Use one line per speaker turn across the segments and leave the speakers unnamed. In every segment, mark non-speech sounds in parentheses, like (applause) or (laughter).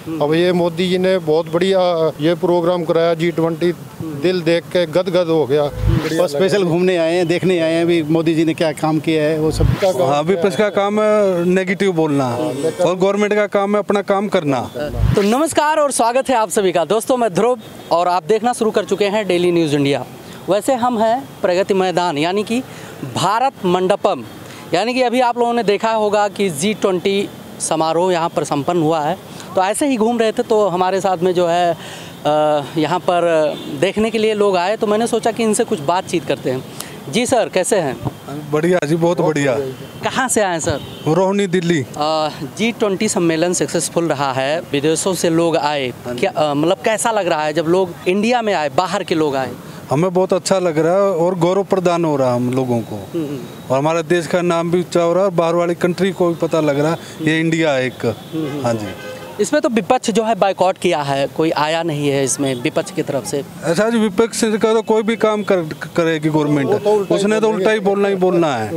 अब ये मोदी जी ने बहुत बढ़िया ये प्रोग्राम कराया जी ट्वेंटी दिल देख के गदगद हो गया।
और स्पेशल घूमने आए हैं देखने आए हैं भी मोदी जी ने क्या काम किया है वो सब।
हाँ विपक्ष का काम है नेगेटिव बोलना। और गवर्नमेंट का काम है अपना काम करना।
तो नमस्कार और स्वागत है आप सभी का। दोस्तों मैं ध्रुव और आप देखना शुरू कर चुके हैं डेली न्यूज़ इंडिया वैसे हम हैं प्रगति मैदान यानी कि भारत मंडपम। यानी कि अभी आप लोगों ने देखा होगा कि जी ट्वेंटी समारोह यहाँ पर संपन्न हुआ है। तो ऐसे ही घूम रहे थे तो हमारे साथ में जो है यहाँ पर देखने के लिए लोग आए तो मैंने सोचा कि इनसे कुछ बातचीत करते हैं। जी सर कैसे हैं?
बढ़िया जी बहुत बढ़िया।
कहाँ से आए sir?
Rohini Delhi.
G twenty सम्मेलन सक्सेसफुल रहा है विदेशों से लोग आए। क्या मतलब कैसा लग रहा है जब लोग इंडिया में आए बाहर के लोग आए?
हमें बहुत अच्छा लग रहा है और गौरव प्रदान हो रहा है हम लोगों को। और हमारे देश का नाम भी ऊँचा हो रहा है और बाहर वाली कंट्री को भी पता लग रहा है ये इंडिया है एक। हाँ जी।
इसमें तो विपक्ष जो है बाइकआउट किया है कोई आया नहीं है इसमें विपक्ष की तरफ़ से।
ऐसा जी विपक्ष का तो कोई भी काम कर, करेगी गवर्नमेंट तो उसने तो उल्टा ही बोलना ही बोलना है।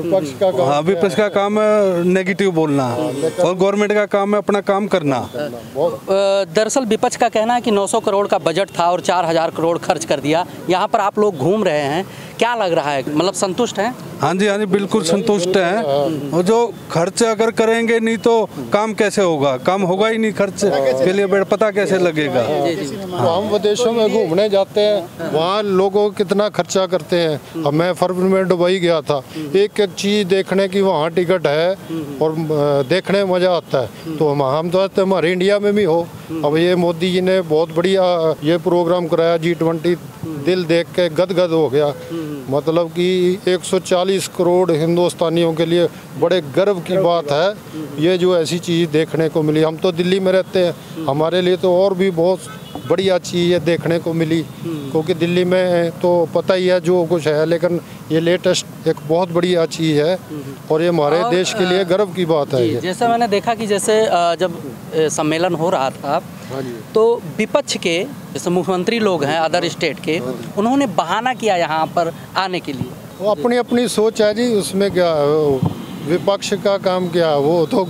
काम
हाँ विपक्ष का काम है नेगेटिव बोलना। और गवर्नमेंट का काम है अपना काम करना।
दरअसल विपक्ष का कहना है कि 900 करोड़ का बजट था और 4000 करोड़ खर्च कर दिया। यहाँ पर आप लोग घूम रहे हैं क्या लग रहा है? मतलब संतुष्ट हैं?
हाँ जी हाँ जी बिल्कुल संतुष्ट हैं। और जो खर्च अगर करेंगे नहीं तो काम कैसे होगा? काम होगा ही नहीं खर्च के लिए बे- पता कैसे लगेगा?
तो हम विदेशों में घूमने जाते हैं वहाँ लोगों कितना खर्चा करते हैं। अब मैं फरवरी में दुबई गया था एक एक चीज़ देखने की वहाँ टिकट है और देखने में मज़ा आता है। तो हम हम तो हमारे इंडिया में भी हो अब ये मोदी जी ने बहुत बढ़िया ये प्रोग्राम कराया जी ट्वेंटी दिल देख के गदगद हो गया। मतलब कि 140 करोड़ हिंदुस्तानियों के लिए बड़े गर्व की बात है। ये जो ऐसी चीज़ देखने को मिली हम तो दिल्ली में रहते हैं। हमारे लिए तो और भी बहुत बढ़िया चीज़ है देखने को मिली। क्योंकि दिल्ली में तो पता ही है जो कुछ है लेकिन ये लेटेस्ट एक बहुत बढ़िया चीज़ है और ये हमारे देश के लिए गर्व की बात है
जैसे मैंने देखा कि जैसे जब सम्मेलन हो रहा था तो विपक्ष के जैसे मुख्यमंत्री लोग हैं अदर स्टेट के उन्होंने बहाना किया यहाँ पर आने के लिए।
वो अपनी अपनी सोच है जी उसमें क्या है, विपक्ष का काम क्या? वो तो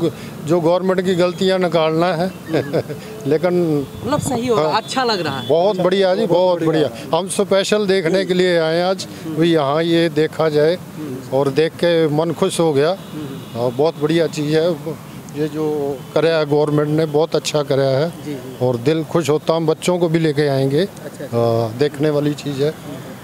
जो गवर्नमेंट की गलतियाँ निकालना है। (laughs) लेकिन
मतलब सही होगा अच्छा लग रहा है।
बहुत बढ़िया जी बहुत बढ़िया। हम स्पेशल देखने के लिए आए आज भी यहाँ ये देखा जाए और देख के मन खुश हो गया। और बहुत बढ़िया चीज़ है। ये जो कराया है गवर्नमेंट ने बहुत अच्छा कराया है। और दिल खुश होता हम बच्चों को भी लेके आएँगे। हाँ, देखने वाली चीज़ है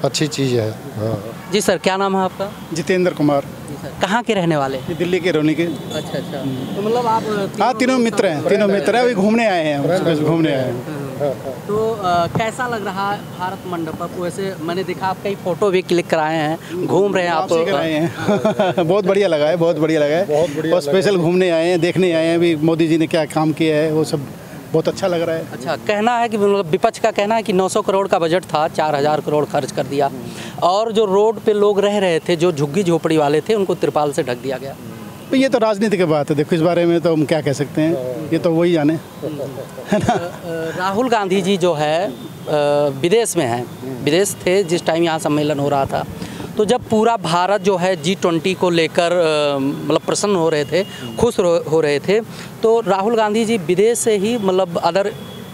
अच्छी चीज़ है। हाँ।
जी सर क्या नाम है आपका?
जितेंद्र कुमार।
सर कहाँ के रहने वाले?
दिल्ली के रोनी के।
अच्छा अच्छा। तो मतलब आप
हाँ तीनों मित्र हैं तीनों मित्र हैं अभी घूमने आए हैं घूमने आए हैं।
तो अ, कैसा लग रहा है भारत मंडप? आपको वैसे मैंने देखा आप कई फ़ोटो भी क्लिक कराए हैं घूम रहे हैं आप।
कराए हैं। (laughs) बहुत बढ़िया लगा है बहुत बढ़िया लगा है। और स्पेशल घूमने आए हैं देखने आए हैं अभी मोदी जी ने क्या काम किया है वो सब बहुत अच्छा लग रहा है।
अच्छा कहना है कि मतलब विपक्ष का कहना है कि 900 करोड़ का बजट था 4000 करोड़ खर्च कर दिया। और जो रोड पे लोग रह रहे थे जो झुग्गी झोपड़ी वाले थे उनको तिरपाल से ढक दिया गया।
तो ये तो राजनीति की बात है। देखो इस बारे में तो हम क्या कह सकते हैं? ये तो वही जाने।
राहुल गांधी जी जो है विदेश में हैं। विदेश थे जिस टाइम यहाँ सम्मेलन हो रहा था। तो जब पूरा भारत जो है जी ट्वेंटी को लेकर मतलब प्रसन्न हो रहे थे, खुश हो रहे थे तो राहुल गांधी जी विदेश से ही मतलब अदर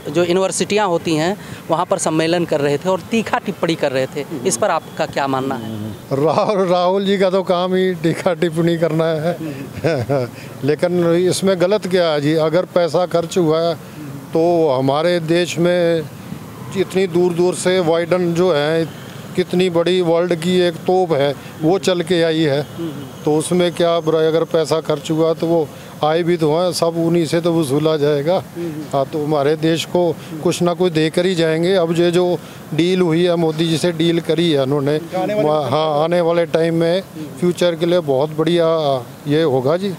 जो यूनिवर्सिटियाँ होती हैं, वहाँ पर सम्मेलन कर रहे थे और तीखा टिप्पणी कर रहे थे। इस पर आपका क्या मानना है?
राहुल राहुल जी का तो काम ही टीका टिप्पणी करना है। (laughs) लेकिन इसमें गलत क्या है जी? अगर पैसा खर्च हुआ है तो हमारे देश में इतनी दूर दूर से वाइडन जो है कितनी बड़ी वर्ल्ड की एक तोप है वो चल के आई है। तो उसमें क्या बुराई अगर पैसा खर्च हुआ तो वो आए भी तो हैं सब उन्हीं से तो वसूला जाएगा। हाँ तो हमारे देश को कुछ ना कुछ देकर ही जाएँगे। अब ये जो डील हुई है मोदी जी से डील करी है उन्होंने हाँ आने वाले टाइम में फ्यूचर के लिए बहुत बढ़िया ये होगा जी।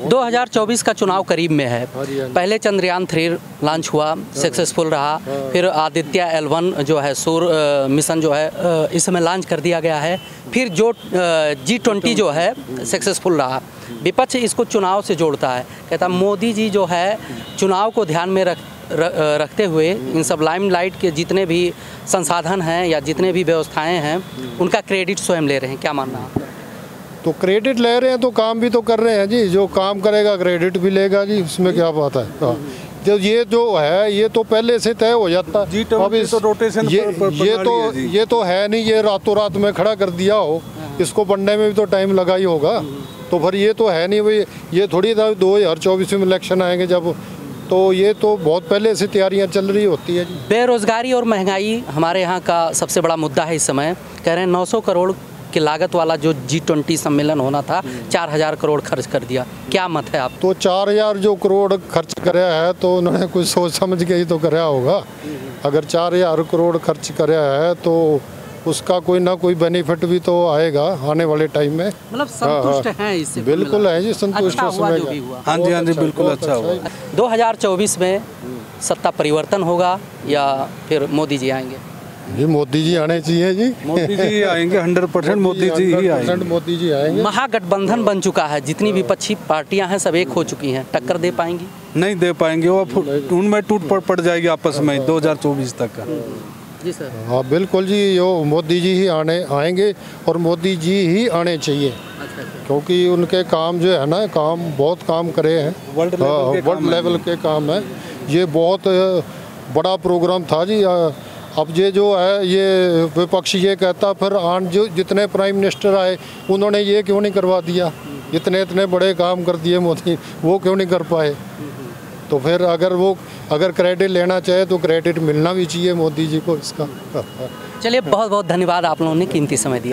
2024 का चुनाव करीब में है। पहले चंद्रयान थ्री लॉन्च हुआ सक्सेसफुल रहा। फिर आदित्य एल वन जो है सूर मिशन जो है इस समय लॉन्च कर दिया गया है। फिर जो जी ट्वेंटी जो है सक्सेसफुल रहा। विपक्ष इसको चुनाव से जोड़ता है। कहता मोदी जी जो है चुनाव को ध्यान में रख रखते हुए इन सब लाइमलाइट के जितने भी संसाधन हैं या जितने भी व्यवस्थाएँ हैं उनका क्रेडिट स्वयं ले रहे हैं। क्या मानना है?
तो क्रेडिट ले रहे हैं तो काम भी तो कर रहे हैं जी। जो काम करेगा क्रेडिट भी लेगा जी। इसमें क्या बात है? हाँ। जो ये जो है ये तो पहले से तय हो जाता।
जी
अब इस-
तो रोटेशन
ये
पर- पर-
ये तो
है
ये तो है नहीं ये रातों रात में खड़ा कर दिया हो। इसको बनने में भी तो टाइम लगा ही होगा। तो फिर ये तो है नहीं भाई ये थोड़ी था दो हज़ार चौबीस में इलेक्शन आएँगे जब। तो ये तो बहुत पहले से तैयारियाँ चल रही होती है
बेरोजगारी और महँगाई हमारे यहाँ का सबसे बड़ा मुद्दा है इस समय। कह रहे हैं 900 करोड़ की लागत वाला जो जी ट्वेंटी सम्मेलन होना था चार हज़ार करोड़ खर्च कर दिया। क्या मत है आप?
तो चार हज़ार जो करोड़ खर्च कराया है तो उन्होंने कुछ सोच समझ के ही तो कराया होगा। अगर चार हज़ार करोड़ खर्च कराया है तो उसका कोई ना कोई बेनिफिट भी तो आएगा आने वाले टाइम में।
मतलब संतुष्ट हैं इससे
बिल्कुल है जी संतुष्ट
अच्छा हुआ जो भी हुआ।
हाँ जी हाँ जी बिल्कुल अच्छा हुआ।
है।
2024 में सत्ता परिवर्तन होगा या फिर मोदी जी आएँगे?
जी मोदी जी आने चाहिए जी।
मोदी जी आएँगे हंड्रेड परसेंट मोदी जी ही आएँगे।
मोदी जी आएँगे।
महागठबंधन बन चुका है जितनी विपक्षी पार्टियाँ हैं सब एक हो चुकी हैं। टक्कर दे पाएँगी?
नहीं दे पाएँगे वो उनमें टूट पड़ पड़ जाएगी आपस में 2024 तक का।
जी सर।
हाँ बिल्कुल जी यो मोदी जी ही आने आएँगे और मोदी जी ही आने चाहिए।
अच्छा अच्छा।
क्योंकि उनके काम जो है ना काम बहुत काम करे हैं।
वर्ल्ड लेवल
हाँ,
के काम हैं।
ये बहुत बड़ा प्रोग्राम था जी अब ये जो है, ये विपक्ष ये कहता, फिर आन जो, जितने प्राइम मिनिस्टर आए, उन्होंने ये क्यों नहीं करवा दिया? इतने इतने बड़े काम कर दिए मोदी, वो क्यों नहीं कर पाए? तो फिर अगर वो, अगर क्रेडिट लेना चाहे तो क्रेडिट मिलना भी चाहिए मोदी जी को इसका।
चलिए, बहुत बहुत धन्यवाद आप लोगों ने कीमती समय दिया।